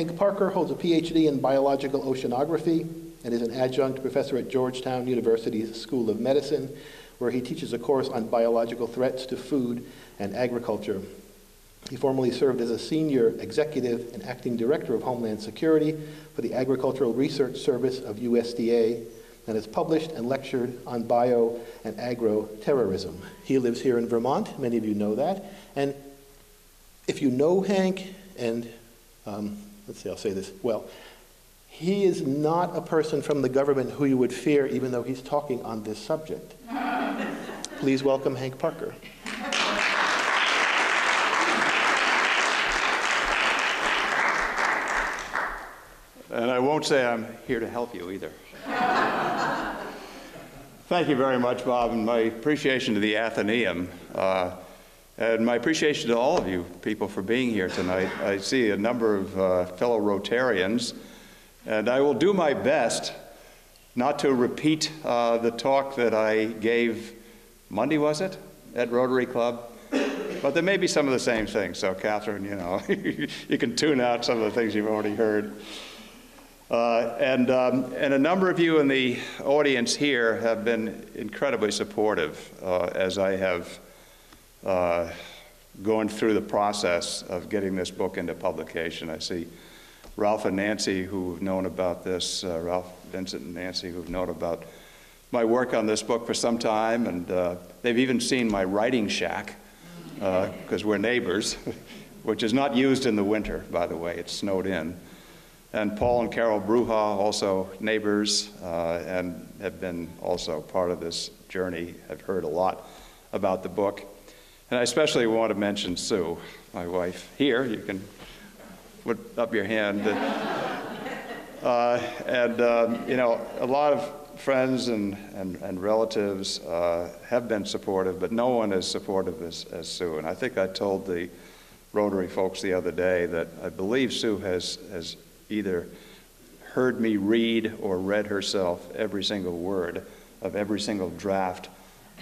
Hank Parker holds a PhD in biological oceanography and is an adjunct professor at Georgetown University's School of Medicine, where he teaches a course on biological threats to food and agriculture. He formerly served as a senior executive and acting director of Homeland Security for the Agricultural Research Service of USDA and has published and lectured on bio and agro terrorism. He lives here in Vermont, many of you know that. And if you know Hank, and um, let's see, I'll say this well, he is not a person from the government who you would fear, even though he's talking on this subject. Please welcome Hank Parker. And I won't say I'm here to help you either. Thank you very much, Bob, and my appreciation to the Athenaeum, uh, and my appreciation to all of you people for being here tonight. I see a number of uh, fellow Rotarians, and I will do my best not to repeat uh, the talk that I gave Monday, was it, at Rotary Club? But there may be some of the same things. So, Catherine, you know, you can tune out some of the things you've already heard. Uh, and, um, and a number of you in the audience here have been incredibly supportive uh, as I have uh, gone through the process of getting this book into publication. I see Ralph and Nancy who've known about this, uh, Ralph, Vincent and Nancy who've known about my work on this book for some time, and uh, they've even seen my writing shack because uh, we're neighbors, which is not used in the winter, by the way, it's snowed in. And Paul and Carol Bruja, also neighbors, uh, and have been also part of this journey, have heard a lot about the book. And I especially want to mention Sue, my wife. Here, you can put up your hand. Uh, and, um, you know, a lot of friends and, and, and relatives uh, have been supportive, but no one is supportive as, as Sue. And I think I told the Rotary folks the other day that I believe Sue has, has either heard me read or read herself every single word of every single draft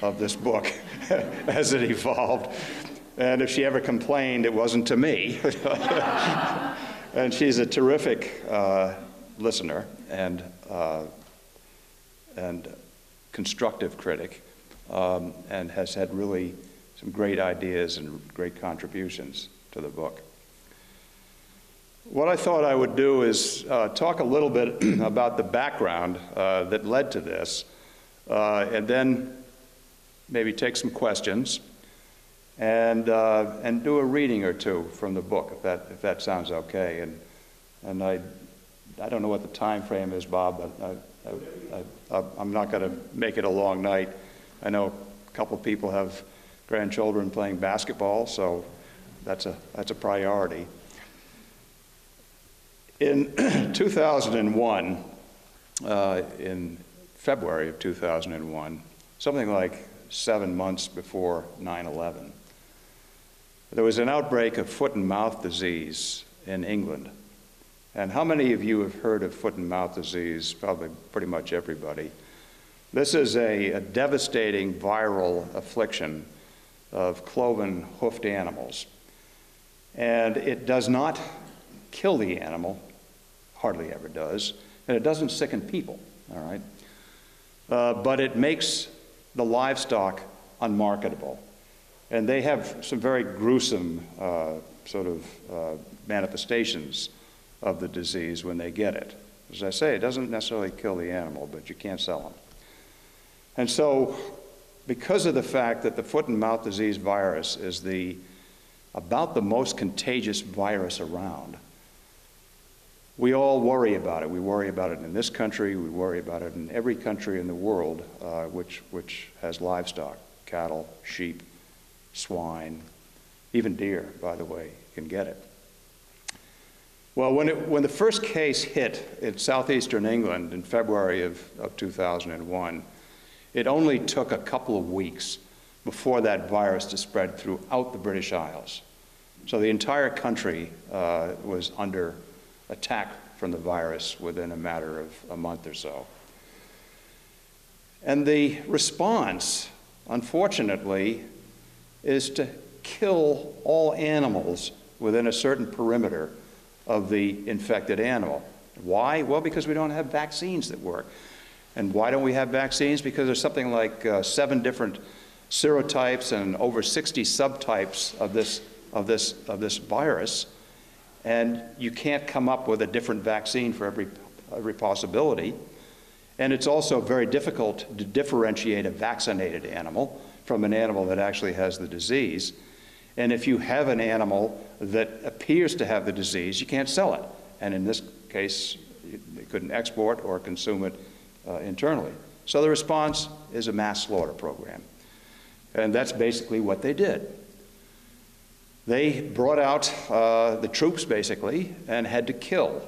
of this book as it evolved. And if she ever complained, it wasn't to me. and she's a terrific uh, listener and, uh, and constructive critic um, and has had really some great ideas and great contributions to the book. What I thought I would do is uh, talk a little bit about the background uh, that led to this, uh, and then maybe take some questions and, uh, and do a reading or two from the book, if that, if that sounds okay. And, and I, I don't know what the time frame is, Bob, but I, I, I'm not going to make it a long night. I know a couple people have grandchildren playing basketball, so that's a, that's a priority. In 2001, uh, in February of 2001, something like seven months before 9 11, there was an outbreak of foot and mouth disease in England. And how many of you have heard of foot and mouth disease? Probably pretty much everybody. This is a, a devastating viral affliction of cloven hoofed animals. And it does not kill the animal, hardly ever does, and it doesn't sicken people, all right? Uh, but it makes the livestock unmarketable. And they have some very gruesome uh, sort of uh, manifestations of the disease when they get it. As I say, it doesn't necessarily kill the animal, but you can't sell them. And so, because of the fact that the foot and mouth disease virus is the about the most contagious virus around, we all worry about it. We worry about it in this country. We worry about it in every country in the world uh, which, which has livestock, cattle, sheep, swine, even deer, by the way, can get it. Well, when, it, when the first case hit in southeastern England in February of, of 2001, it only took a couple of weeks before that virus to spread throughout the British Isles. So the entire country uh, was under attack from the virus within a matter of a month or so. And the response, unfortunately, is to kill all animals within a certain perimeter of the infected animal. Why? Well, because we don't have vaccines that work. And why don't we have vaccines? Because there's something like uh, seven different serotypes and over 60 subtypes of this, of, this, of this virus. And you can't come up with a different vaccine for every, every possibility. And it's also very difficult to differentiate a vaccinated animal from an animal that actually has the disease. And if you have an animal that appears to have the disease, you can't sell it. And in this case, you couldn't export or consume it uh, internally. So the response is a mass slaughter program. And that's basically what they did. They brought out uh, the troops, basically, and had to kill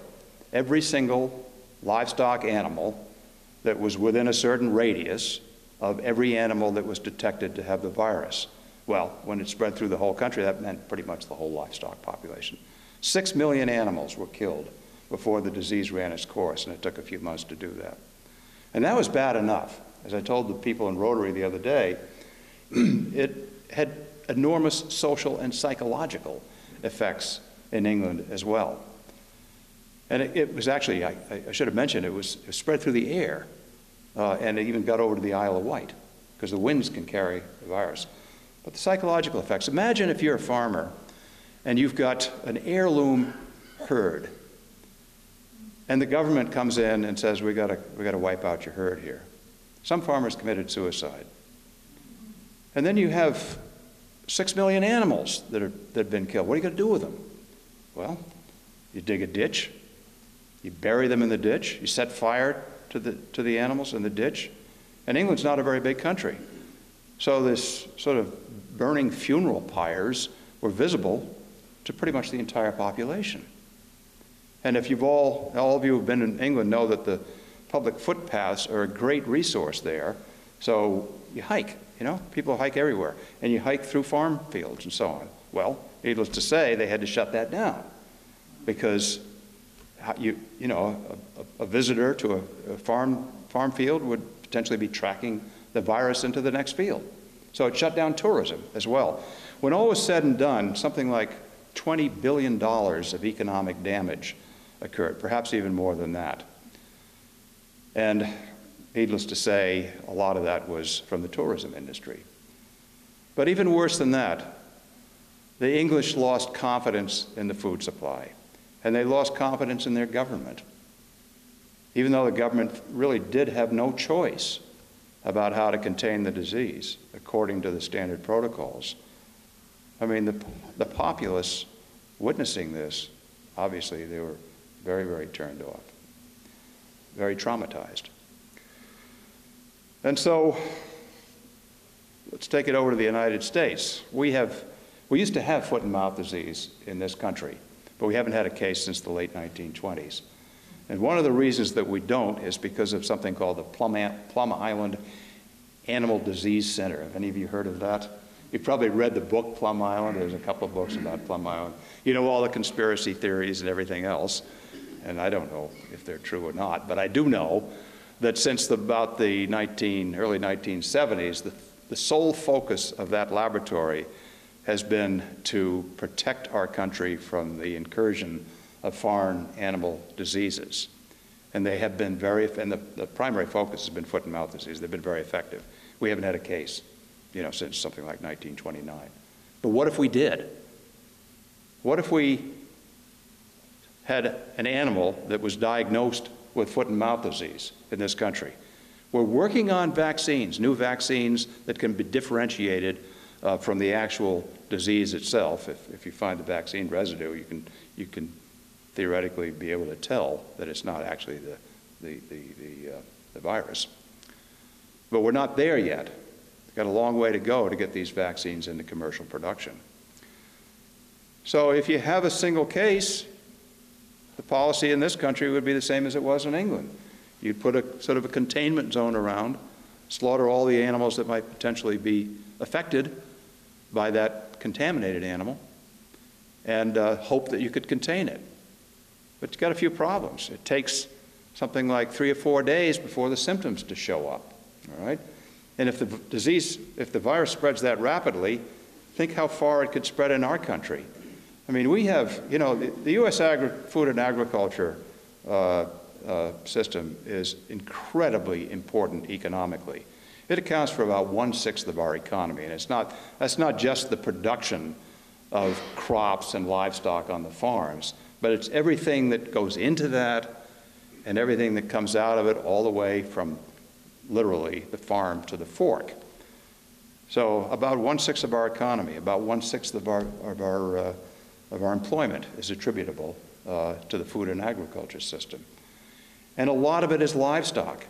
every single livestock animal that was within a certain radius of every animal that was detected to have the virus. Well, when it spread through the whole country, that meant pretty much the whole livestock population. Six million animals were killed before the disease ran its course, and it took a few months to do that. And that was bad enough. As I told the people in Rotary the other day, it had enormous social and psychological effects in England as well. And it, it was actually, I, I, should have mentioned, it was, spread through the air, uh, and it even got over to the Isle of Wight, because the winds can carry the virus. But the psychological effects imagine if you're a farmer and you've got an heirloom herd, and the government comes in and says, we got to, we got to wipe out your herd here. Some farmers committed suicide. And then you have six million animals that, are, that have been killed. What are you going to do with them? Well, you dig a ditch, you bury them in the ditch, you set fire to the, to the animals in the ditch. And England's not a very big country. So this sort of burning funeral pyres were visible to pretty much the entire population. And if you've all, all of you who've been in England know that the public footpaths are a great resource there. So you hike. You know, people hike everywhere, and you hike through farm fields and so on. Well, needless to say, they had to shut that down because you, you know, a, a visitor to a, a, farm, farm field would potentially be tracking the virus into the next field. So it shut down tourism as well. When all was said and done, something like $20 billion of economic damage occurred, perhaps even more than that. And Needless to say, a lot of that was from the tourism industry. But even worse than that, the English lost confidence in the food supply, and they lost confidence in their government. Even though the government really did have no choice about how to contain the disease according to the standard protocols. I mean, the, the populace witnessing this, obviously, they were very, very turned off, very traumatized. And so let's take it over to the United States. We have we used to have foot and mouth disease in this country, but we haven't had a case since the late 1920s. And one of the reasons that we don't is because of something called the Plum, Plum Island Animal Disease Center. Have any of you heard of that? You've probably read the book Plum Island. There's a couple of books about Plum Island. You know all the conspiracy theories and everything else. And I don't know if they're true or not, but I do know that since the, about the 19, early 1970s, the, the sole focus of that laboratory has been to protect our country from the incursion of foreign animal diseases. And they have been very, and the, the primary focus has been foot and mouth disease. They've been very effective. We haven't had a case, you know, since something like 1929. But what if we did? What if we had an animal that was diagnosed with foot and mouth disease in this country. We're working on vaccines, new vaccines that can be differentiated uh, from the actual disease itself. If, if you find the vaccine residue, you can, you can theoretically be able to tell that it's not actually the, the, the, the, uh, the virus. But we're not there yet. We've got a long way to go to get these vaccines into commercial production. So if you have a single case, the policy in this country would be the same as it was in England. You'd put a sort of a containment zone around, slaughter all the animals that might potentially be affected by that contaminated animal, and uh, hope that you could contain it. But you've got a few problems. It takes something like three or four days before the symptoms to show up. All right? And if the disease, if the virus spreads that rapidly, think how far it could spread in our country. I mean, we have, you know, the, the U.S. Agri- Food and Agriculture uh, uh, system is incredibly important economically. It accounts for about one-sixth of our economy, and it's not, that's not just the production of crops and livestock on the farms, but it's everything that goes into that and everything that comes out of it all the way from literally the farm to the fork. So about one-sixth of our economy, about one-sixth of our, of our, uh, of our employment is attributable uh, to the food and agriculture system. And a lot of it is livestock.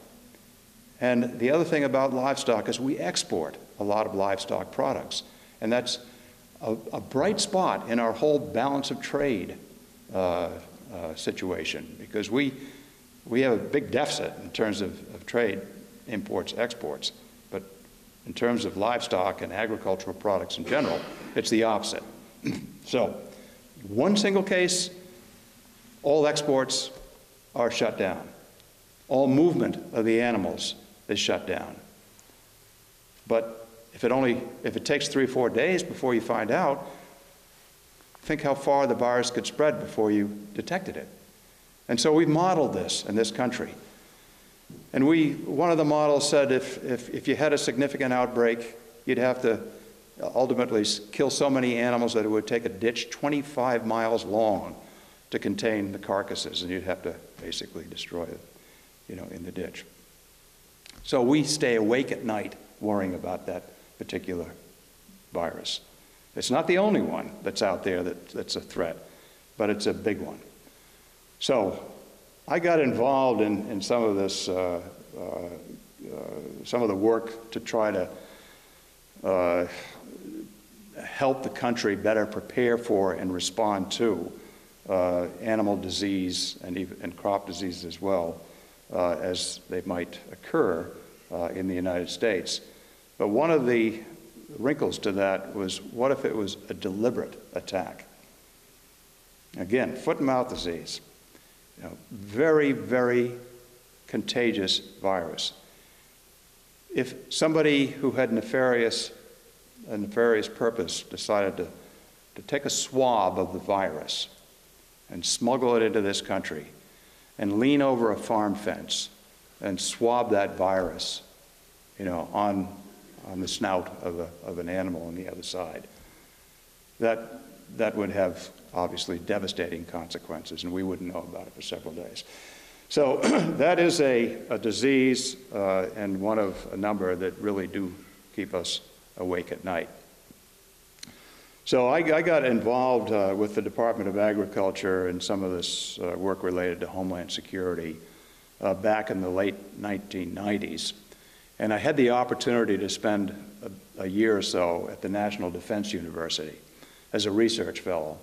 And the other thing about livestock is we export a lot of livestock products. And that's a, a bright spot in our whole balance of trade uh, uh, situation because we, we have a big deficit in terms of, of trade, imports, exports. But in terms of livestock and agricultural products in general, it's the opposite. so, one single case, all exports are shut down. All movement of the animals is shut down. But if it only if it takes three or four days before you find out, think how far the virus could spread before you detected it. And so we've modeled this in this country. And we, one of the models said if, if, if you had a significant outbreak, you'd have to ultimately kill so many animals that it would take a ditch 25 miles long to contain the carcasses, and you'd have to basically destroy it, you know, in the ditch. So we stay awake at night worrying about that particular virus. It's not the only one that's out there that, that's a threat, but it's a big one. So I got involved in, in some of this, uh, uh, uh, some of the work to try to uh, help the country better prepare for and respond to uh, animal disease and, even, and crop disease as well uh, as they might occur in the United States. But one of the wrinkles to that was what if it was a deliberate attack? Again, foot and mouth disease. You know, very, very contagious virus. If somebody who had nefarious, a nefarious purpose decided to, to take a swab of the virus and smuggle it into this country and lean over a farm fence and swab that virus, you know, on, on the snout of, a, of an animal on the other side, that, that would have obviously devastating consequences, and we wouldn't know about it for several days. So that is a, a disease uh, and one of a number that really do keep us awake at night. So I, I got involved uh, with the Department of Agriculture and some of this uh, work related to Homeland Security uh, back in the late 1990s. And I had the opportunity to spend a, a year or so at the National Defense University as a research fellow.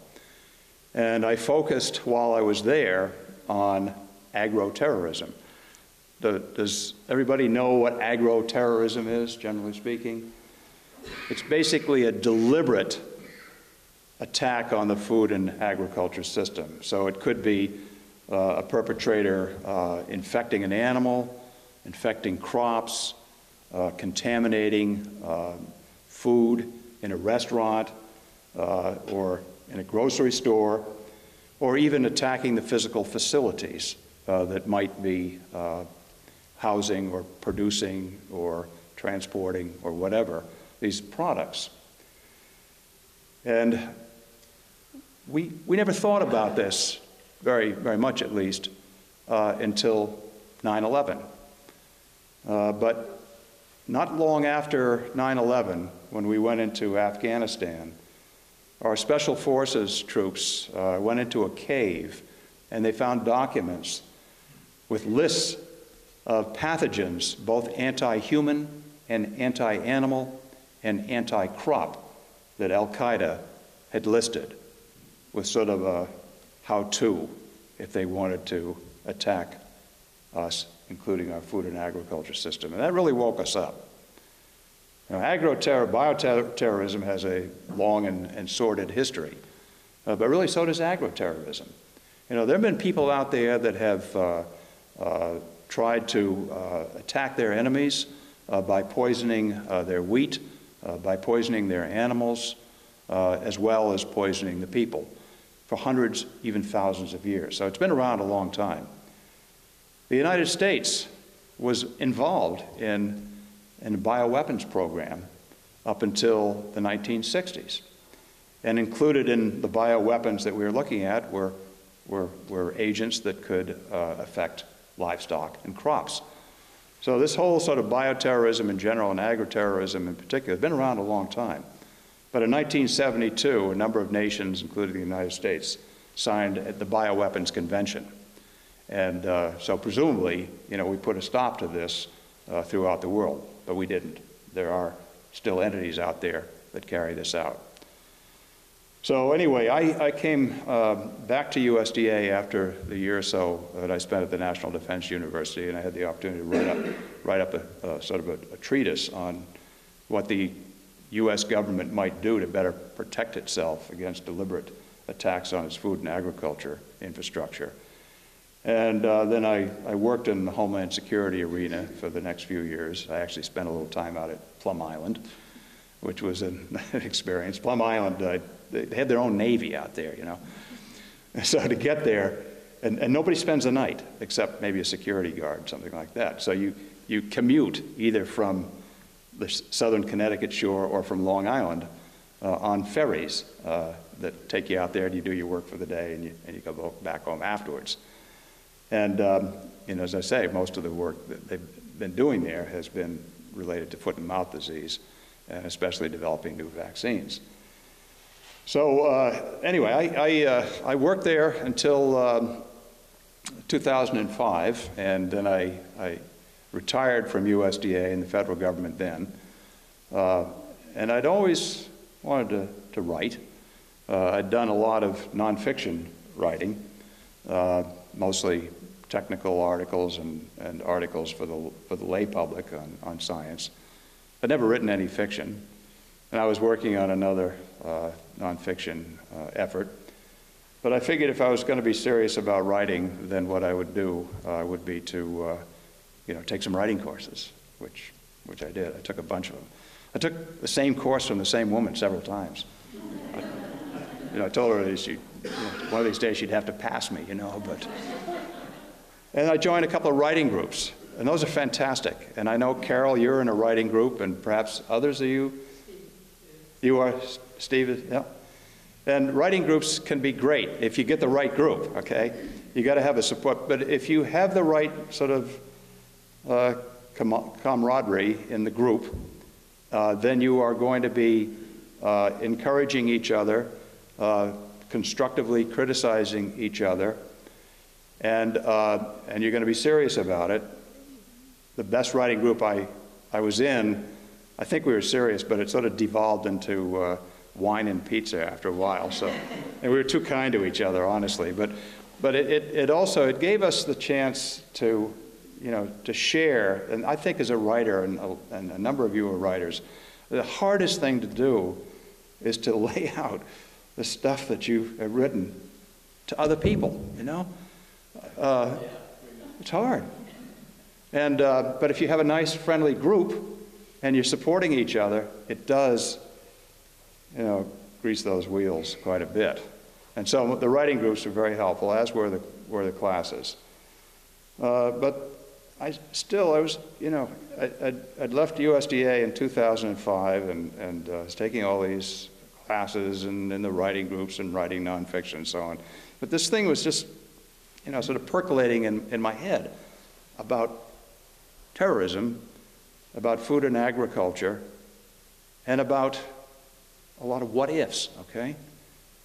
And I focused while I was there on agro-terrorism. Does everybody know what agro-terrorism is, generally speaking? It's basically a deliberate attack on the food and agriculture system. So it could be uh, a perpetrator uh, infecting an animal, infecting crops, uh, contaminating uh, food in a restaurant, uh, or in a grocery store, or even attacking the physical facilities uh, that might be uh, housing or producing or transporting or whatever these products. And we, we never thought about this, very, very much at least, uh, until 9 11. Uh, but not long after 9 11, when we went into Afghanistan, our Special Forces troops uh, went into a cave and they found documents with lists of pathogens, both anti human and anti animal and anti crop, that Al Qaeda had listed with sort of a how to if they wanted to attack us, including our food and agriculture system. And that really woke us up. Now, agro-terror, bioterrorism has a long and, and sordid history, uh, but really so does agroterrorism. You know, there have been people out there that have uh, tried to uh, attack their enemies uh, by poisoning uh, their wheat, by poisoning their animals, as well as poisoning the people. for hundreds, even thousands of years. So it's been around a long time. The United States was involved in, in a bioweapons program up until the 1960s. And included in the bioweapons that we were looking at were, were, were agents that could uh, affect livestock and crops. So this whole sort of bioterrorism in general and agri-terrorism in particular has been around a long time. But in 1972, a number of nations, including the United States, signed the Bioweapons Convention. And uh, so presumably, you know, we put a stop to this uh, throughout the world, but we didn't. There are still entities out there that carry this out. So anyway, I, I came uh, back to USDA after the year or so that I spent at the National Defense University, and I had the opportunity to write up, write up a, sort of a, a treatise on what the U.S. government might do to better protect itself against deliberate attacks on its food and agriculture infrastructure. And uh, then I, I worked in the Homeland Security arena for the next few years. I actually spent a little time out at Plum Island, which was an experience. Plum Island, uh, they had their own Navy out there, you know. So to get there, and, and nobody spends the night except maybe a security guard, something like that. So you, you commute either from the southern Connecticut shore or from Long Island uh, on ferries uh, that take you out there and you do your work for the day and you, and you go back home afterwards. And um, you know, as I say, most of the work that they've been doing there has been related to foot and mouth disease, and especially developing new vaccines. So uh, anyway, I, I, uh, I, worked there until um, 2005, and then I, I, retired from USDA and the federal government then. Uh, and I'd always wanted to, to write. Uh, I'd done a lot of nonfiction writing, uh, mostly technical articles and, and articles for the, for the lay public on, on science. I'd never written any fiction. And I was working on another uh, nonfiction uh, effort. But I figured if I was going to be serious about writing, then what I would do uh, would be to, uh, you know, take some writing courses, which, which I did. I took a bunch of them. I took the same course from the same woman several times. I, you know, I told her that she, you know, one of these days she'd have to pass me, you know, but. And I joined a couple of writing groups, and those are fantastic. And I know, Carol, you're in a writing group, and perhaps others of you. You are, Steve? Yeah. And writing groups can be great if you get the right group, okay? You got to have a support. But if you have the right sort of uh, camaraderie in the group, uh, then you are going to be uh, encouraging each other, uh, constructively criticizing each other, and, uh, and you're going to be serious about it. The best writing group I, I was in, I think we were serious, but it sort of devolved into uh, wine and pizza after a while. So, and we were too kind to each other, honestly. But, but it, it, it also it gave us the chance to, you know, to share. And I think as a writer, and a, and a number of you are writers, the hardest thing to do is to lay out the stuff that you have written to other people. You know, uh, it's hard. And uh, but if you have a nice, friendly group, and you're supporting each other, it does you know, grease those wheels quite a bit. And so the writing groups were very helpful, as were the, were the classes. Uh, but I still, I was, you know, I, I'd, I'd left USDA in 2005 and, and uh, was taking all these classes and in the writing groups and writing nonfiction and so on. But this thing was just, you know, sort of percolating in, in my head about terrorism, about food and agriculture, and about a lot of what ifs, okay?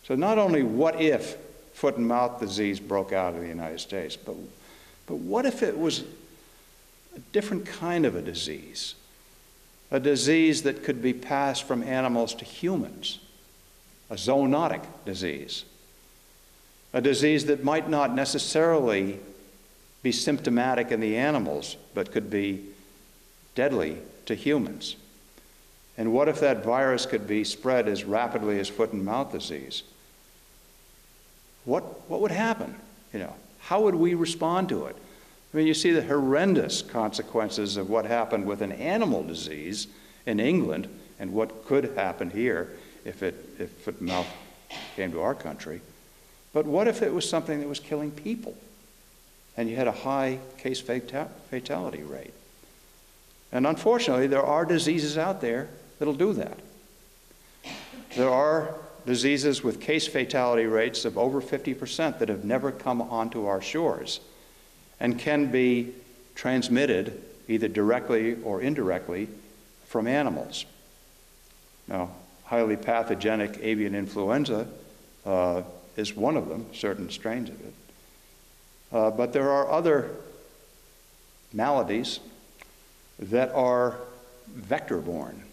So not only what if foot and mouth disease broke out in the United States, but, but what if it was a different kind of a disease? A disease that could be passed from animals to humans, a zoonotic disease, a disease that might not necessarily be symptomatic in the animals, but could be deadly to humans. And what if that virus could be spread as rapidly as foot and mouth disease? What, what would happen? You know, how would we respond to it? I mean, you see the horrendous consequences of what happened with an animal disease in England and what could happen here if, it, if foot and mouth came to our country. But what if it was something that was killing people and you had a high case fatality rate? And unfortunately, there are diseases out there that'll do that. There are diseases with case fatality rates of over 50% that have never come onto our shores and can be transmitted either directly or indirectly from animals. Now, highly pathogenic avian influenza uh, is one of them, certain strains of it. Uh, but there are other maladies that are vector borne.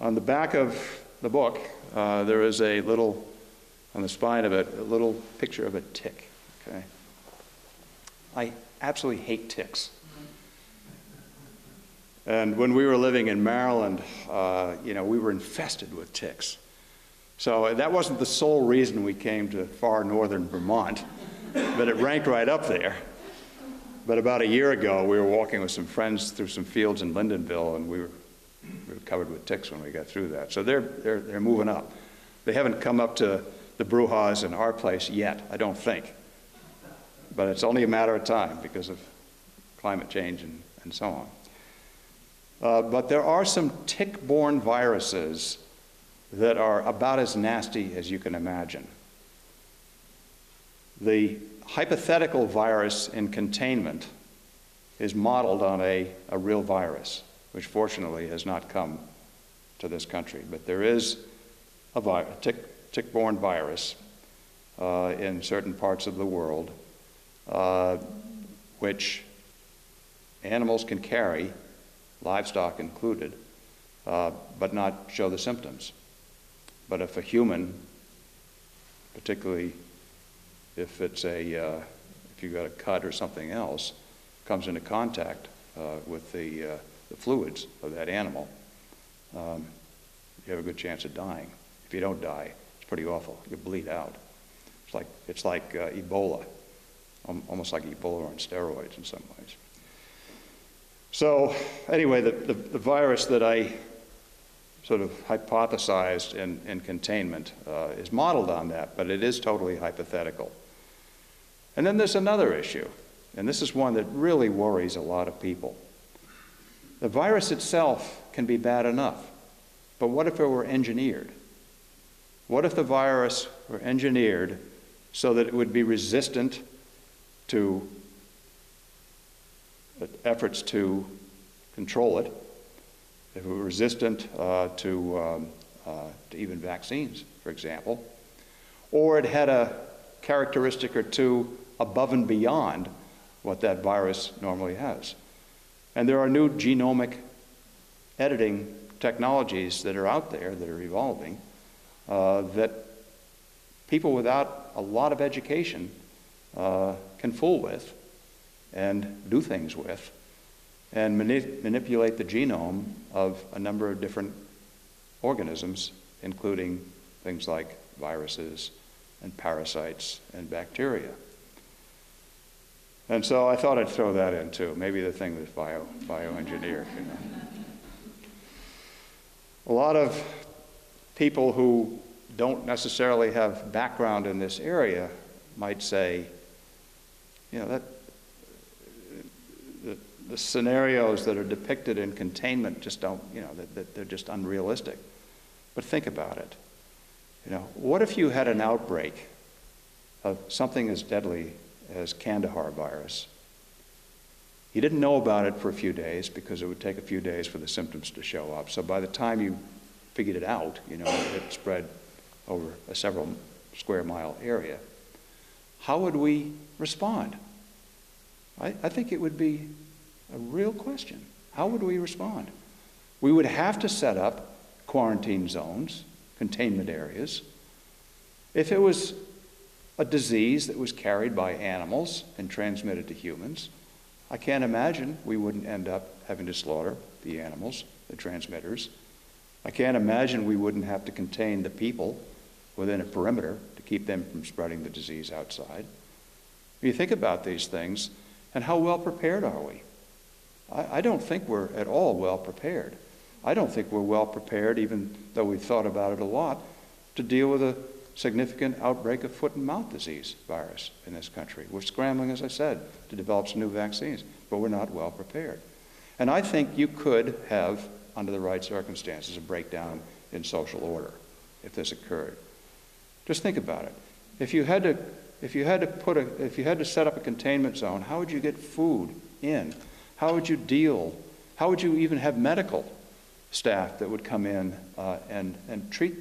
On the back of the book, uh, there is a little, on the spine of it, a little picture of a tick. Okay? I absolutely hate ticks. And when we were living in Maryland, uh, you know, we were infested with ticks. So that wasn't the sole reason we came to far northern Vermont, but it ranked right up there. But about a year ago, we were walking with some friends through some fields in Lyndonville, and we were, we were covered with ticks when we got through that. So they're, they're, they're moving up. They haven't come up to the Brujas in our place yet, I don't think. But it's only a matter of time because of climate change and, and so on. Uh, but there are some tick borne viruses that are about as nasty as you can imagine. The hypothetical virus in containment is modeled on a, a real virus, which fortunately has not come to this country. But there is a, vi- tick, tick-borne virus uh, in certain parts of the world, uh, which animals can carry, livestock included, uh, but not show the symptoms. But if a human, particularly if it's a, uh, if you've got a cut or something else, comes into contact uh, with the, uh, the fluids of that animal, um, you have a good chance of dying. If you don't die, it's pretty awful. You bleed out. It's like, it's like uh, Ebola, almost like Ebola on steroids in some ways. So, anyway, the, the, the virus that I sort of hypothesized in, in containment uh, is modeled on that, but it is totally hypothetical. And then there's another issue, and this is one that really worries a lot of people. The virus itself can be bad enough, but what if it were engineered? What if the virus were engineered so that it would be resistant to efforts to control it, if it were resistant uh, to, um, uh, to even vaccines, for example, or it had a characteristic or two above and beyond what that virus normally has. And there are new genomic editing technologies that are out there that are evolving uh, that people without a lot of education uh, can fool with and do things with and mani- manipulate the genome of a number of different organisms, including things like viruses and parasites and bacteria. And so I thought I'd throw that in too. Maybe the thing that's bio, bioengineered. You know. A lot of people who don't necessarily have background in this area might say, you know, that the, the scenarios that are depicted in containment just don't, you know, that, that they're just unrealistic. But think about it. You know, what if you had an outbreak of something as deadly as Kandahar virus? He didn't know about it for a few days because it would take a few days for the symptoms to show up. So by the time you figured it out, you know, it spread over a several square mile area. How would we respond? I, I think it would be a real question. How would we respond? We would have to set up quarantine zones, containment areas. If it was a disease that was carried by animals and transmitted to humans, I can't imagine we wouldn't end up having to slaughter the animals, the transmitters. I can't imagine we wouldn't have to contain the people within a perimeter to keep them from spreading the disease outside. You think about these things, and how well prepared are we? I, I don't think we're at all well prepared. I don't think we're well prepared, even though we've thought about it a lot, to deal with a significant outbreak of foot and mouth disease virus in this country. We're scrambling, as I said, to develop some new vaccines, but we're not well prepared. And I think you could have, under the right circumstances, a breakdown in social order if this occurred. Just think about it. If you had to, if you had to put a, if you had to set up a containment zone, how would you get food in? How would you deal? How would you even have medical staff that would come in uh, and, and treat,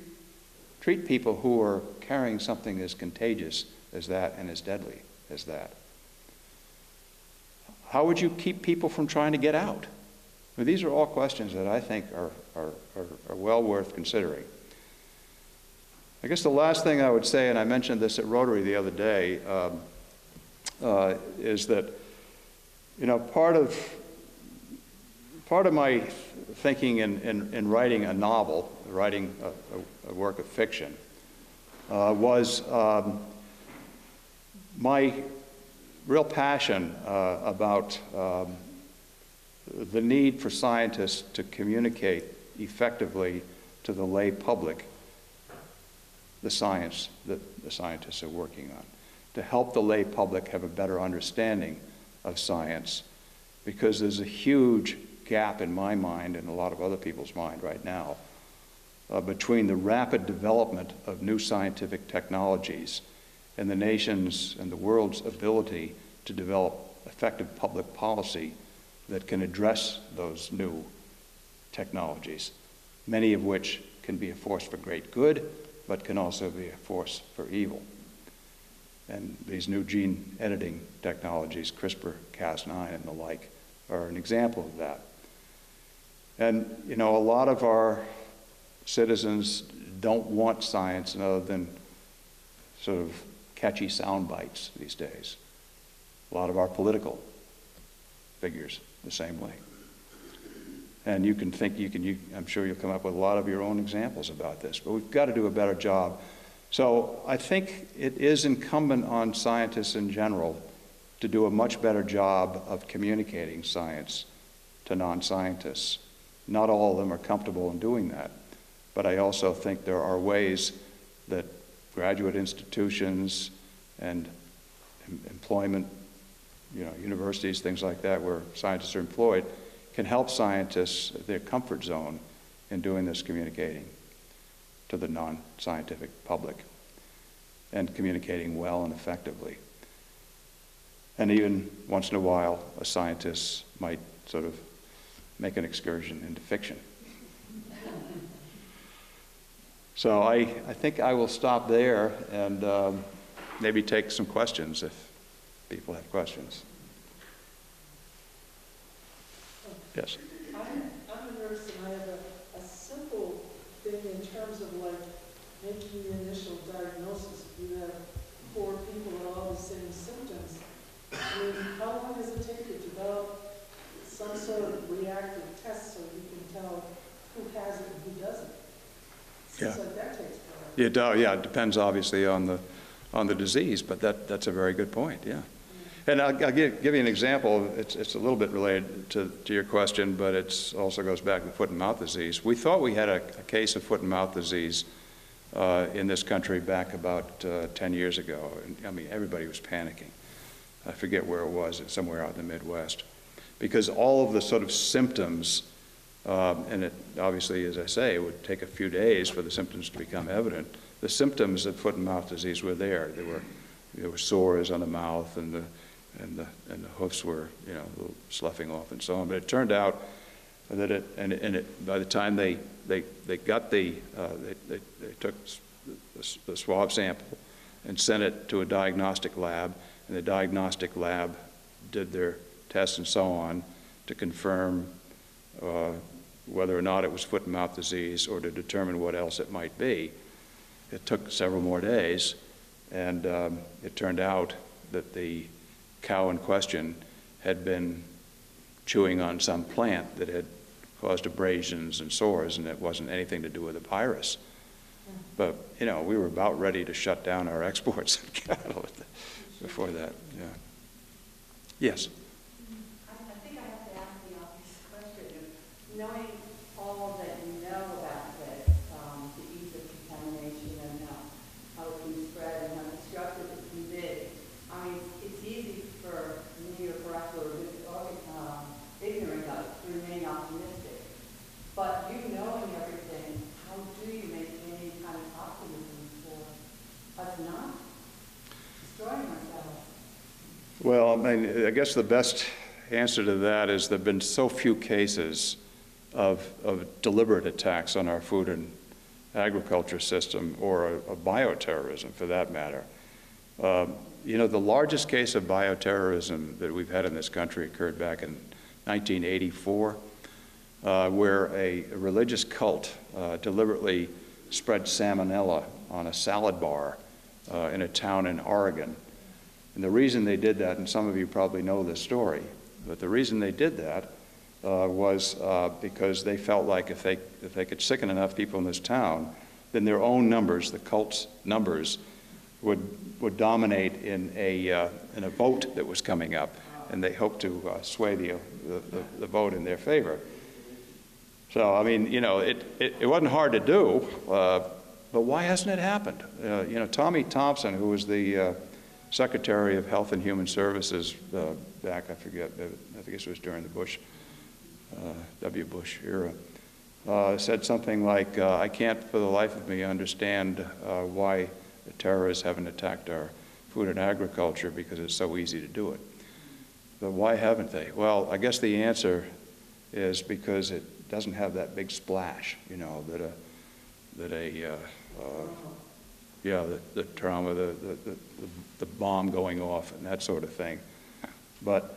treat people who are carrying something as contagious as that and as deadly as that? How would you keep people from trying to get out? I mean, these are all questions that I think are, are, are, are well worth considering. I guess the last thing I would say, and I mentioned this at Rotary the other day, um, uh, is that, you know, part of, part of my thinking in, in, in writing a novel, writing a, a, a work of fiction, uh, was um, my real passion uh, about um, the need for scientists to communicate effectively to the lay public the science that the scientists are working on, to help the lay public have a better understanding of science, because there's a huge gap in my mind and a lot of other people's mind right now uh, between the rapid development of new scientific technologies and the nation's and the world's ability to develop effective public policy that can address those new technologies, many of which can be a force for great good, but can also be a force for evil. And these new gene editing technologies, CRISPR, Cas9, and the like, are an example of that. And, you know, a lot of our citizens don't want science other than sort of catchy sound bites these days. A lot of our political figures the same way. And you can think, you can, you, I'm sure you'll come up with a lot of your own examples about this, but we've got to do a better job. So I think it is incumbent on scientists in general to do a much better job of communicating science to non scientists. Not all of them are comfortable in doing that, but I also think there are ways that graduate institutions and employment, you know, universities, things like that, where scientists are employed, can help scientists their comfort zone in doing this communicating to the non-scientific public and communicating well and effectively. And even once in a while, a scientist might sort of make an excursion into fiction. So I, I think I will stop there and um, maybe take some questions if people have questions. Yes. I'm, I'm a nurse and I have a, a simple thing in terms of like making the initial diagnosis. If you have four people with all the same symptoms, I mean, how long does it take to develop some sort of reactive test so you can tell who has it and who doesn't? Seems Yeah. like that takes forever. It, uh, yeah, it depends obviously on the, on the disease, but that, that's a very good point, yeah. And I'll, I'll give, give you an example. It's, it's a little bit related to, to your question, but it also goes back to foot and mouth disease. We thought we had a, a case of foot and mouth disease uh, in this country back about uh, 10 years ago. And, I mean, everybody was panicking. I forget where it was, it's somewhere out in the Midwest. Because all of the sort of symptoms, um, and it obviously, as I say, it would take a few days for the symptoms to become evident. The symptoms of foot and mouth disease were there. There were, there were sores on the mouth and the and the, and the hoofs were, you know, sloughing off and so on. But it turned out that it, and, and it, by the time they, they, they got the, uh, they, they, they took the swab sample and sent it to a diagnostic lab, and the diagnostic lab did their tests and so on to confirm uh, whether or not it was foot and mouth disease or to determine what else it might be. It took several more days, and um, it turned out that the cow in question had been chewing on some plant that had caused abrasions and sores, and it wasn't anything to do with the virus. But, you know, we were about ready to shut down our exports of cattle before that, yeah. Yes? knowing all that you know about this, um, the ease of contamination and how, how it can spread and how destructive it can be, I mean, it's easy for me or for us who are ignorant of it to remain optimistic. But you knowing everything, how do you make any kind of optimism for us not destroying ourselves? Well, I mean, I guess the best answer to that is there have been so few cases of, of deliberate attacks on our food and agriculture system or a, a bioterrorism for that matter. Um, you know, the largest case of bioterrorism that we've had in this country occurred back in 1984, uh, where a, religious cult uh, deliberately spread salmonella on a salad bar uh, in a town in Oregon. And the reason they did that, and some of you probably know this story, but the reason they did that uh, was uh, because they felt like if they, if they could sicken enough people in this town, then their own numbers, the cult's numbers, would, would dominate in a, uh, in a vote that was coming up. And they hoped to uh, sway the, the, the, vote in their favor. So, I mean, you know, it, it, it wasn't hard to do, uh, but why hasn't it happened? Uh, you know, Tommy Thompson, who was the uh, Secretary of Health and Human Services back, I forget, I think this was during the Bush, W. Bush era, uh, said something like, uh, I can't for the life of me understand uh, why the terrorists haven't attacked our food and agriculture because it's so easy to do it. But why haven't they? Well, I guess the answer is because it doesn't have that big splash, you know, that a, that a, uh, uh, yeah, the, the trauma, the, the, the, the bomb going off and that sort of thing. But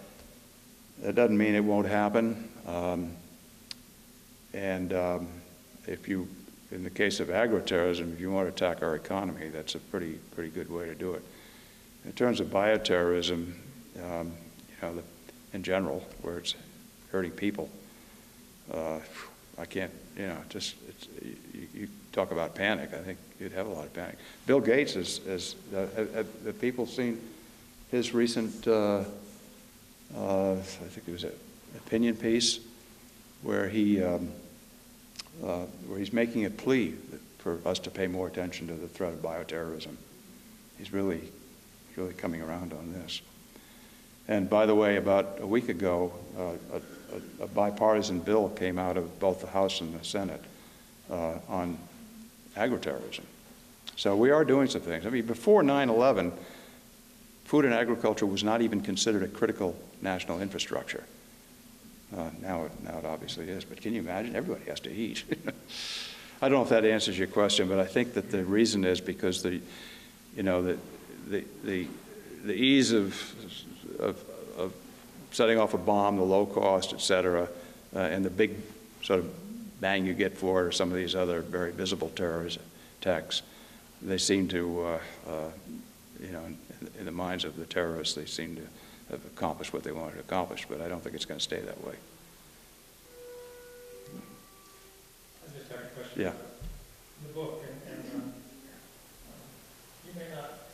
that doesn't mean it won't happen. Um, and um, if you, in the case of agri-terrorism, if you want to attack our economy, that's a pretty, pretty good way to do it. In terms of bioterrorism, um, you know, the, in general, where it's hurting people, uh, I can't, you know, just, it's, you, you talk about panic, I think you'd have a lot of panic. Bill Gates is, is uh, have, have, people seen his recent, uh, uh, I think it was an opinion piece, where he, um, uh, where he's making a plea for us to pay more attention to the threat of bioterrorism. He's really, really coming around on this. And by the way, about a week ago, uh, a, a, bipartisan bill came out of both the House and the Senate uh, on agri-terrorism. So we are doing some things. I mean, before 9-11, food and agriculture was not even considered a critical national infrastructure. Uh, now, it, now it obviously is, but can you imagine? Everybody has to eat. I don't know if that answers your question, but I think that the reason is because the, you know, the, the, the, the ease of, of, of setting off a bomb, the low cost, et cetera, uh, and the big sort of bang you get for it, or some of these other very visible terrorist attacks, they seem to, uh, uh, you know, in, in, the minds of the terrorists, they seem to have accomplished what they wanted to accomplish, but I don't think it's going to stay that way. I just have a question. Yeah. The book, and, and uh, you may not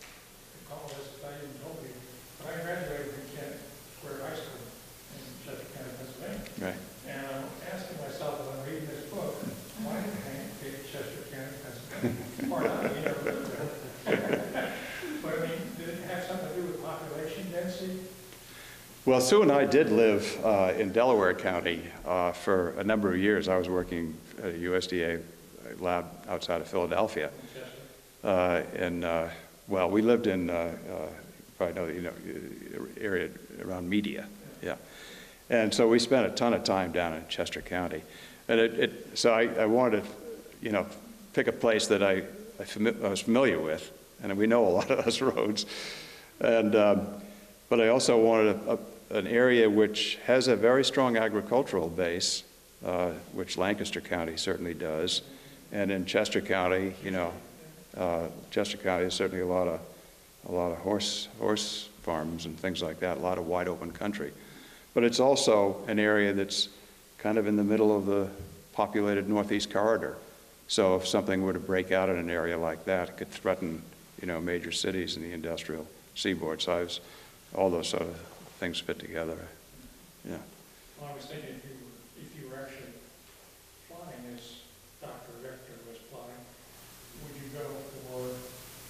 recall this, but I even told you, but I graduated from Kennett Square High School in Chester County, Pennsylvania. Right. And I'm asking myself, as I'm reading this book, why did Hank pick Chester County, Pennsylvania? Or not, you never lived there. But I mean, did it have something to do with population density? Well, Sue and I did live uh, in Delaware County uh, for a number of years. I was working at a USDA lab outside of Philadelphia. Uh, and, uh, well, we lived in, uh, uh, probably know, you know, area around Media, yeah. And so we spent a ton of time down in Chester County. And it, it so I, I wanted to, you know, pick a place that I, I, fami I was familiar with, and we know a lot of those roads. And, um, but I also wanted a, a an area which has a very strong agricultural base, uh, which Lancaster County certainly does. And in Chester County, you know, uh, Chester County is certainly a lot of, a lot of horse, horse farms and things like that, a lot of wide open country. But it's also an area that's kind of in the middle of the populated Northeast corridor. So if something were to break out in an area like that, it could threaten, you know, major cities in the industrial seaboard. So I was, all those sort of things fit together. Yeah. Well, I was thinking if you were, if you were actually flying as Dr. Vector was flying, would you go for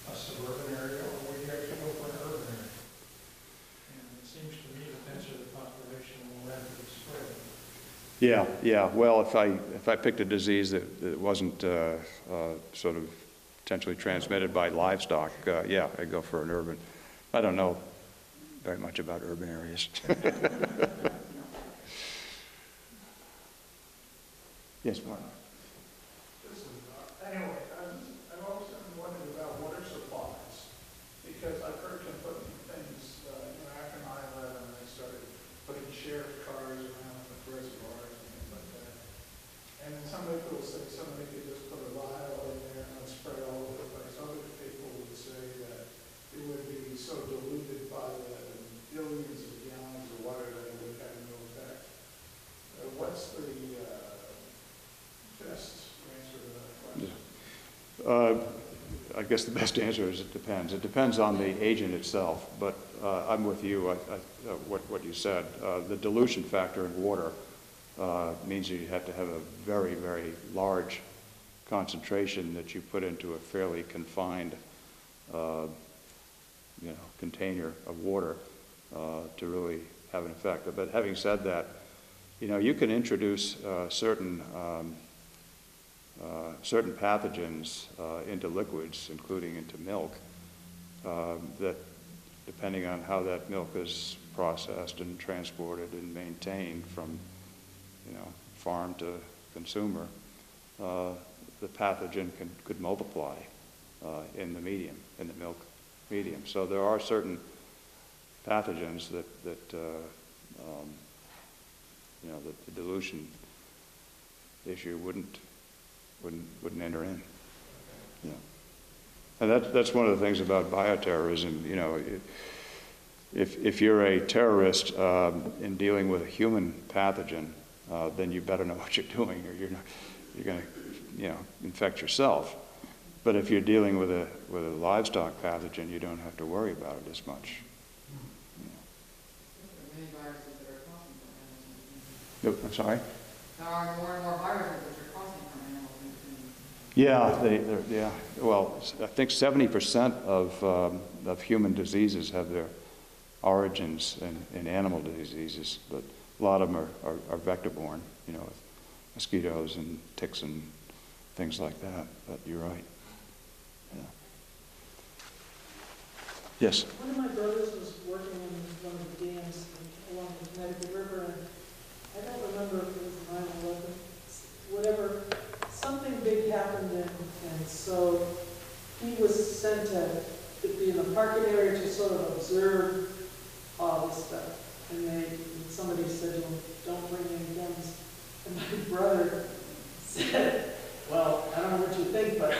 a suburban area or would you actually go for an urban area? And it seems to me the denser the population, the more rapidly spread. Yeah, yeah. Well, if I if I picked a disease that, that wasn't uh, uh, sort of potentially transmitted by livestock, uh, yeah, I'd go for an urban. I don't know very much about urban areas. Yes, Martin? Listen, uh, anyway, I'm, I've always been wondering about water supplies, because I've heard conflicting things, uh, you know, after nine eleven, they started putting sheriff cars around the reservoirs and things like that. And then some people say somebody could just put a vial in there and spray all over the place. Other people would say that it would be so diluted by the billions of gallons of water that it would have no effect. Uh, What's the, uh, best answer to that question? Uh, I guess the best answer is it depends. It depends on the agent itself, but uh, I'm with you, I- I- uh, what what you said. Uh, The dilution factor in water uh, means you have to have a very, very large concentration that you put into a fairly confined, uh, you know, container of water uh, to really have an effect. But having said that, you know, you can introduce certain um, uh, certain pathogens uh, into liquids, including into milk, um, that depending on how that milk is processed and transported and maintained from, you know, farm to consumer, uh, the pathogen can, could multiply in the medium, in the milk medium. So there are certain pathogens that, that um, you know, that the dilution issue wouldn't wouldn't, wouldn't enter in. Yeah. And that's, that's one of the things about bioterrorism, you know, if, if you're a terrorist um, in dealing with a human pathogen, uh, then you better know what you're doing or you're not, you're going to, you know, infect yourself. But if you're dealing with a, with a livestock pathogen, you don't have to worry about it as much. There are many viruses that are crossing from animals into humans. Yep, I'm sorry? There are more and more viruses which are crossing from animals into humans. Yeah, they, yeah, well, I think seventy percent of, um, of human diseases have their origins in, in animal diseases, but a lot of them are, are, are vector-borne, you know, mosquitoes and ticks and things like that, but you're right. Yeah. Yes, One of my brothers was working in one of the dams along the Connecticut River, and I don't remember if it was nine eleven, whatever, something big happened, and, and so he was sent to, to be in the parking area to sort of observe all this stuff. And they, and somebody said to him, don't bring any guns. And my brother said, well, I don't know what you think, but,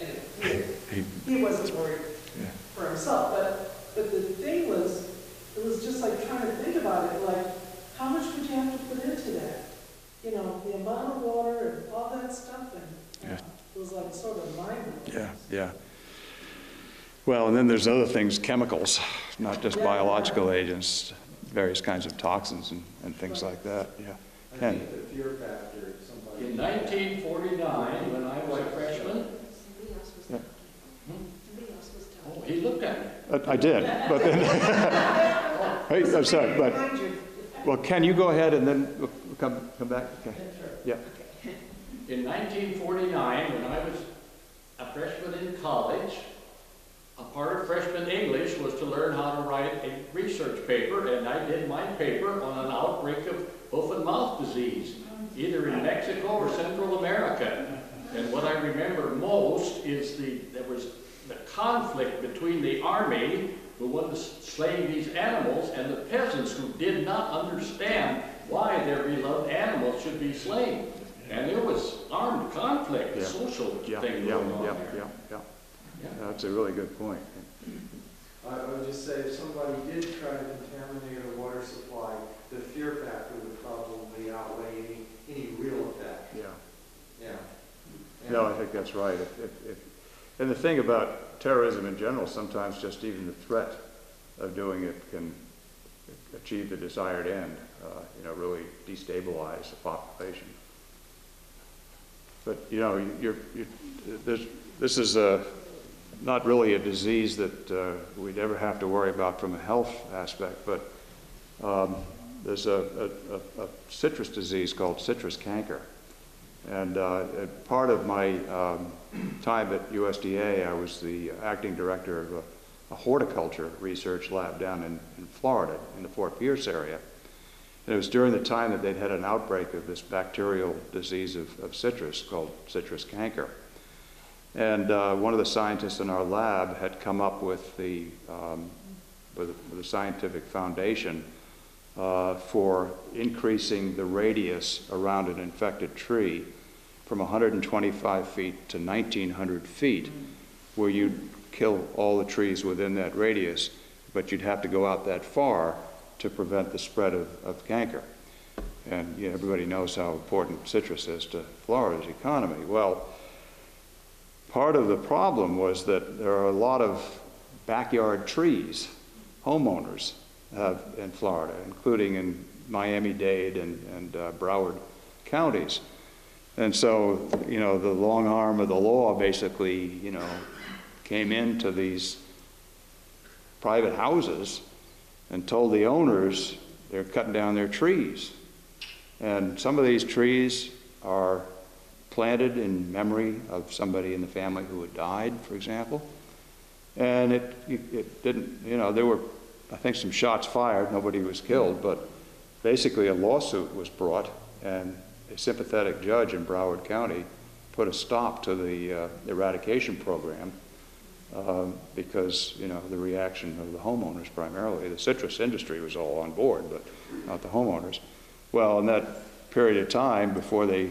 anyway, he, he wasn't worried yeah. for himself, but, but the thing was, it was just like trying to think about it, like, how much would you have to put into that? You know, the amount of water and all that stuff, and, uh, Yeah. it was like sort of mind-blowing. Yeah, yeah. Well, and then there's other things, chemicals, not just Yeah. biological agents, various kinds of toxins and, and things like that, yeah. I Ken? think the fear factor, somebody. In 1949, when I was a freshman, Somebody else was Yeah. talking. Somebody else was talking. oh, he looked at me. Uh, I did, but then, hey, I'm sorry, but, well, Ken, you go ahead and then we'll come, come back, okay? Yeah, In 1949, when I was a freshman in college, a part of freshman English was to learn how to write a research paper, and I did my paper on an outbreak of hoof and mouth disease, either in Mexico or Central America. And what I remember most is the, there was the conflict between the army, who wanted to slay these animals, and the peasants who did not understand why their beloved animals should be slain. And there was armed conflict, Yeah. social yeah, thing yeah, going on yeah, there. yeah, yeah. Yeah. That's a really good point. I I would just say if somebody did try to contaminate a water supply, the fear factor would probably outweigh any, any real effect. Yeah. Yeah. No, I think that's right. If, if, if, and the thing about terrorism in general, sometimes just even the threat of doing it can achieve the desired end, uh, you know, really destabilize the population. But, you know, you're, you're, this is a, not really a disease that uh, we'd ever have to worry about from a health aspect, but um, there's a, a, a citrus disease called citrus canker. And uh, part of my um, time at USDA, I was the acting director of a a horticulture research lab down in, in Florida, in the Fort Pierce area. And it was during the time that they'd had an outbreak of this bacterial disease of, of citrus called citrus canker. And uh, one of the scientists in our lab had come up with the, um, with, a scientific foundation uh, for increasing the radius around an infected tree from 125 feet to 1900 feet, where you'd kill all the trees within that radius, but you'd have to go out that far to prevent the spread of, of canker. And you know, everybody knows how important citrus is to Florida's economy. Well, part of the problem was that there are a lot of backyard trees, homeowners have in Florida, including in Miami-Dade and, and uh, Broward counties. And so, you know, the long arm of the law basically, you know, came into these private houses and told the owners they're cutting down their trees. And some of these trees are planted in memory of somebody in the family who had died, for example. And it, it didn't, you know, there were, I think, some shots fired. Nobody was killed, but basically a lawsuit was brought, and a sympathetic judge in Broward County put a stop to the uh, eradication program um, because you know the reaction of the homeowners primarily. The citrus industry was all on board, but not the homeowners. Well, in that period of time before they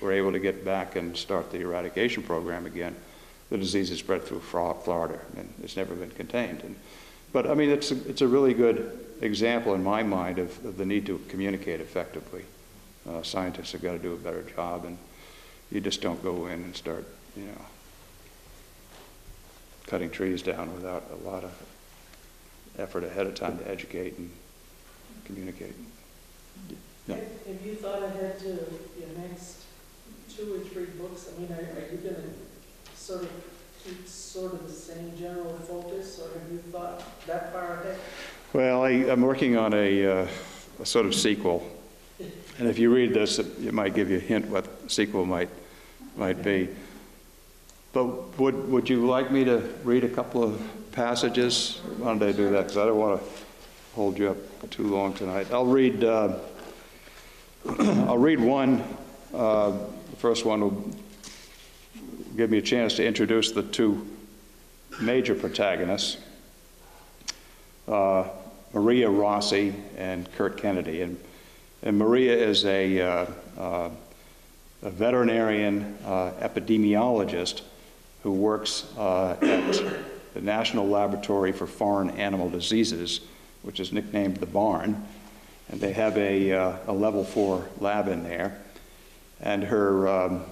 were able to get back and start the eradication program again, the disease has spread through Florida and it's never been contained. And, but I mean, it's a, it's a really good example in my mind of, of the need to communicate effectively. Uh, scientists have got to do a better job, and you just don't go in and start, you know, cutting trees down without a lot of effort ahead of time to educate and communicate. Have have you thought ahead to your next two or three books? I mean, are, are you gonna sort of keep sort of the same general focus, or have you thought that far ahead? Well, I, I'm working on a, uh, a sort of sequel. And if you read this, it, it might give you a hint what the sequel might, might be. But would, would you like me to read a couple of passages? Why don't I do that? Because I don't want to hold you up too long tonight. I'll read, uh, I'll read one. Uh, the first one will give me a chance to introduce the two major protagonists, uh, Maria Rossi and Curt Kennedy. And, and Maria is a, uh, uh, a veterinarian uh, epidemiologist who works uh, at the National Laboratory for Foreign Animal Diseases, which is nicknamed the Barn. And they have a, uh, a level four lab in there. And her, um,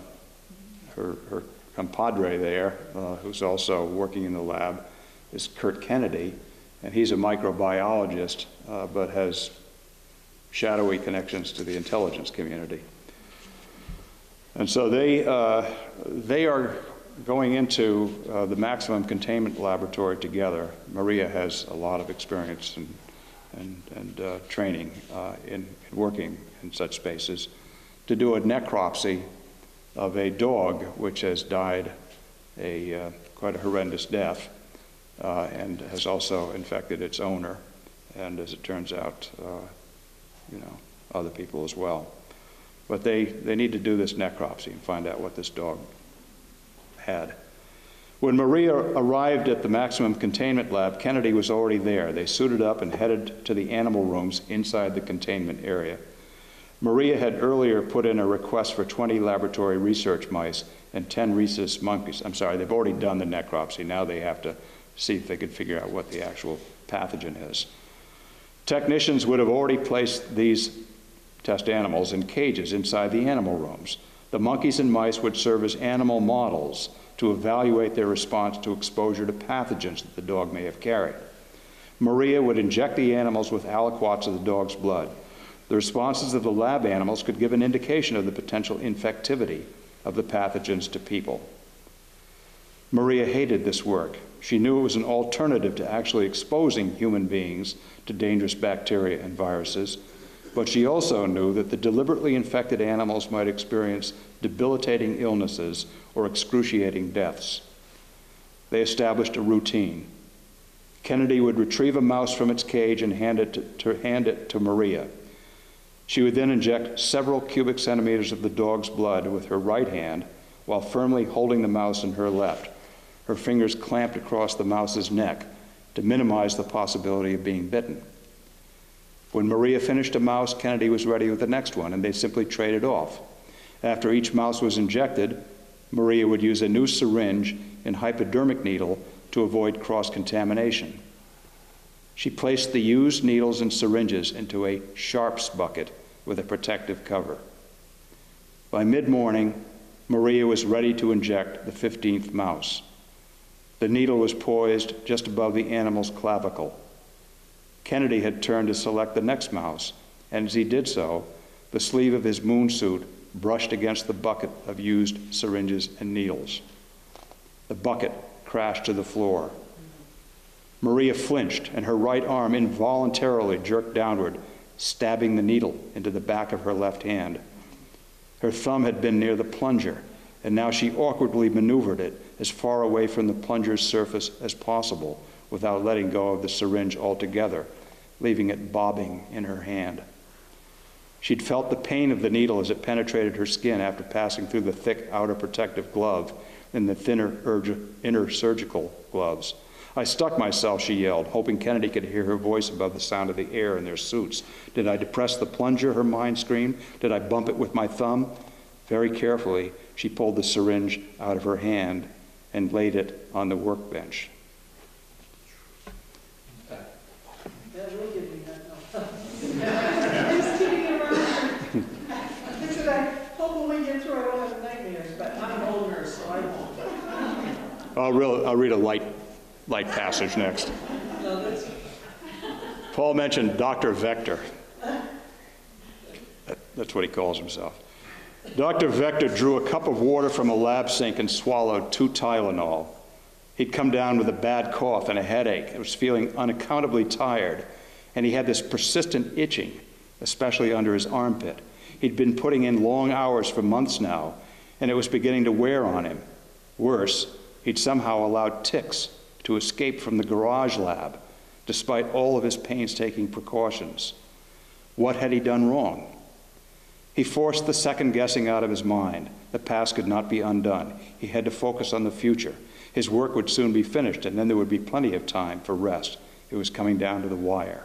her, her compadre there, uh, who's also working in the lab, is Curt Kennedy. And he's a microbiologist, uh, but has shadowy connections to the intelligence community. And so they, uh, they are going into uh, the maximum containment laboratory together, Maria has a lot of experience and, and, and uh, training uh, in, in, working in such spaces, to do a necropsy of a dog which has died a uh, quite a horrendous death uh, and has also infected its owner, and as it turns out, uh, you know, other people as well. But they, they need to do this necropsy and find out what this dog had. When Maria arrived at the maximum containment lab, Kennedy was already there. They suited up and headed to the animal rooms inside the containment area. Maria had earlier put in a request for 20 laboratory research mice and 10 rhesus monkeys. I'm sorry, they've already done the necropsy. Now they have to see if they can figure out what the actual pathogen is. Technicians would have already placed these test animals in cages inside the animal rooms. The monkeys and mice would serve as animal models to evaluate their response to exposure to pathogens that the dog may have carried. Maria would inject the animals with aliquots of the dog's blood. The responses of the lab animals could give an indication of the potential infectivity of the pathogens to people. Maria hated this work. She knew it was an alternative to actually exposing human beings to dangerous bacteria and viruses, but she also knew that the deliberately infected animals might experience debilitating illnesses or excruciating deaths. They established a routine. Kennedy would retrieve a mouse from its cage and hand it to, to hand it to Maria. She would then inject several cubic centimeters of the dog's blood with her right hand while firmly holding the mouse in her left, her fingers clamped across the mouse's neck to minimize the possibility of being bitten. When Maria finished a mouse, Kennedy was ready with the next one, and they simply traded off. After each mouse was injected, Maria would use a new syringe and hypodermic needle to avoid cross contamination. She placed the used needles and syringes into a sharps bucket with a protective cover. By mid morning, Maria was ready to inject the 15th mouse. The needle was poised just above the animal's clavicle. Kennedy had turned to select the next mouse, and as he did so, the sleeve of his moon suit brushed against the bucket of used syringes and needles. The bucket crashed to the floor. Maria flinched, and her right arm involuntarily jerked downward, stabbing the needle into the back of her left hand. Her thumb had been near the plunger, and now she awkwardly maneuvered it as far away from the plunger's surface as possible without letting go of the syringe altogether, leaving it bobbing in her hand. She'd felt the pain of the needle as it penetrated her skin after passing through the thick outer protective glove and the thinner inner surgical gloves. I stuck myself, she yelled, hoping Kennedy could hear her voice above the sound of the air in their suits. Did I depress the plunger? Her mind screamed. Did I bump it with my thumb? Very carefully, she pulled the syringe out of her hand and laid it on the workbench. That will give me that, no. Just kidding around. I said, I hope when we get through, I don't have nightmares, but I'm an old nurse, so I won't. I'll, I'll read a light, light passage next. Paul mentioned Dr. Vector. That- That's what he calls himself. Dr. Vector drew a cup of water from a lab sink and swallowed two Tylenol. He'd come down with a bad cough and a headache and was feeling unaccountably tired, and he had this persistent itching, especially under his armpit. He'd been putting in long hours for months now, and it was beginning to wear on him. Worse, he'd somehow allowed ticks to escape from the garage lab, despite all of his painstaking precautions. What had he done wrong? He forced the second guessing out of his mind. The past could not be undone. He had to focus on the future. His work would soon be finished, and then there would be plenty of time for rest. It was coming down to the wire.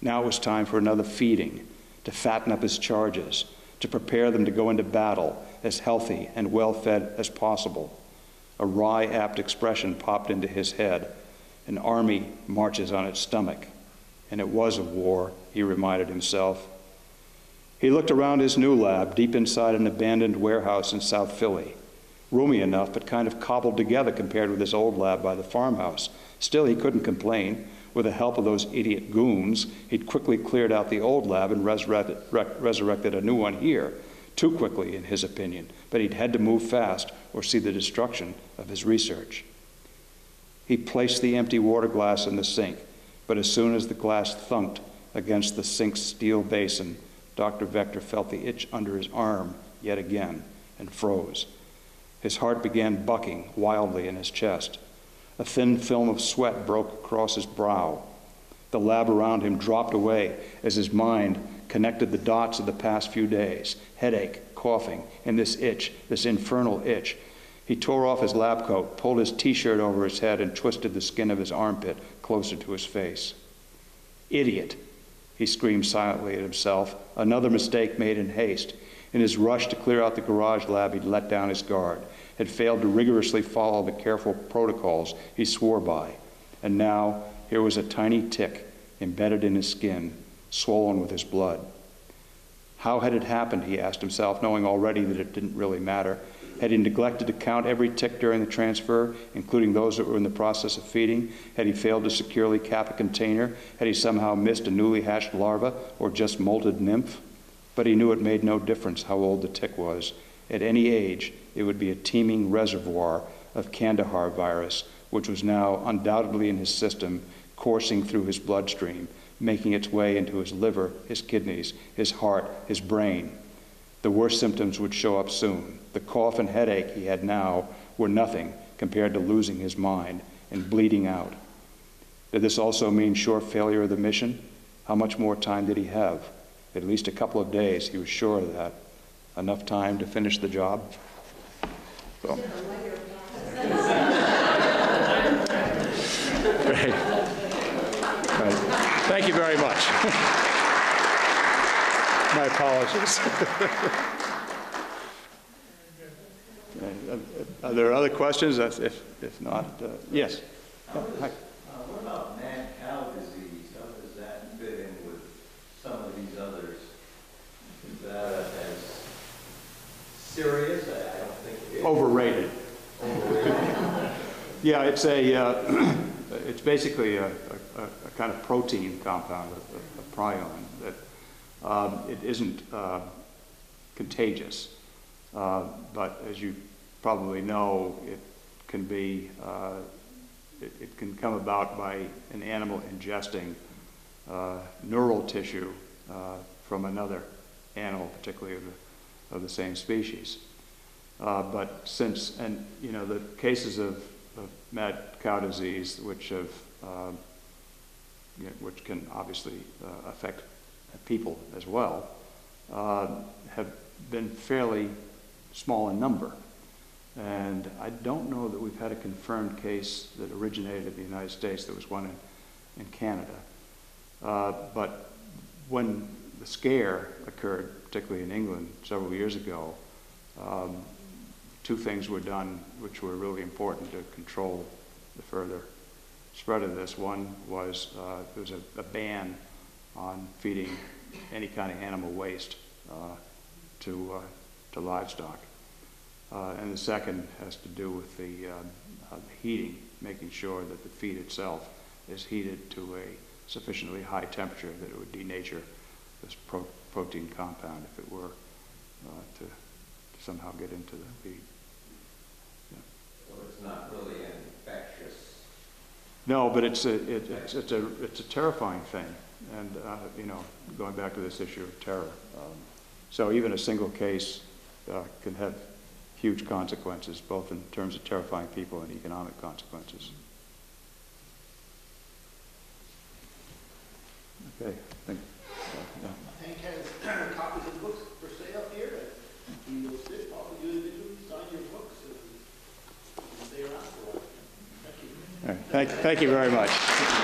Now it was time for another feeding, to fatten up his charges, to prepare them to go into battle as healthy and well fed as possible. A wry, apt expression popped into his head. An army marches on its stomach. And it was a war, he reminded himself. He looked around his new lab, deep inside an abandoned warehouse in South Philly. Roomy enough, but kind of cobbled together compared with his old lab by the farmhouse. Still, he couldn't complain. With the help of those idiot goons, he'd quickly cleared out the old lab and resurrected, resurrected a new one here. Too quickly, in his opinion, but he'd had to move fast or see the destruction of his research. He placed the empty water glass in the sink, but as soon as the glass thunked against the sink's steel basin, Dr. Vector felt the itch under his arm yet again and froze. His heart began bucking wildly in his chest. A thin film of sweat broke across his brow. The lab around him dropped away as his mind connected the dots of the past few days headache, coughing, and this itch, this infernal itch. He tore off his lab coat, pulled his t shirt over his head, and twisted the skin of his armpit closer to his face. Idiot, he screamed silently at himself. Another mistake made in haste. In his rush to clear out the garage lab, he'd let down his guard, had failed to rigorously follow the careful protocols he swore by. And now, here was a tiny tick embedded in his skin, swollen with his blood. How had it happened, he asked himself, knowing already that it didn't really matter. Had he neglected to count every tick during the transfer, including those that were in the process of feeding? Had he failed to securely cap a container? Had he somehow missed a newly hatched larva or just molted nymph? But he knew it made no difference how old the tick was. At any age, it would be a teeming reservoir of Kandahar virus, which was now undoubtedly in his system, coursing through his bloodstream, making its way into his liver, his kidneys, his heart, his brain. The worst symptoms would show up soon. The cough and headache he had now were nothing compared to losing his mind and bleeding out. Did this also mean sure failure of the mission? How much more time did he have? At least a couple of days, he was sure of that. Enough time to finish the job? So- Great. Right. Thank you very much. My apologies. Are there other questions? If, if not, uh, yes. Yeah, hi. Uh, What about mad cow disease? How does that fit in with some of these others? Is that as serious? I I don't think it is. Overrated. Yeah, it's a, uh, it's basically a, a, a kind of protein compound, a, a prion, that um, it isn't uh, contagious. Uh, But as you probably know, it can be, uh, it, it can come about by an animal ingesting uh, neural tissue uh, from another animal, particularly of the, of the same species. Uh, But since, and, you know, the cases of, of mad cow disease, which have, um, which can obviously uh, affect people as well, uh, have been fairly small in number. And I don't know that we've had a confirmed case that originated in the United States. There was one in, in Canada. Uh, But when the scare occurred, particularly in England several years ago, um, two things were done which were really important to control the further spread of this. One was uh, there was a, a ban on feeding any kind of animal waste uh, to, uh, to livestock. Uh, and the second has to do with the heating, making sure that the feed itself is heated to a sufficiently high temperature that it would denature this pro- protein compound if it were to, to somehow get into the feed. So it's not really. No, but it's a, it, it's, it's a, it's a terrifying thing. And, uh, you know, going back to this issue of terror. Um, so even a single case uh, can have huge consequences, both in terms of terrifying people and economic consequences. Okay, thank, uh, yeah. Hank has copies of the books for sale here, and he will sit while you individually sign your books and stay around for a while. Thank you. All right, Thank, thank you very much.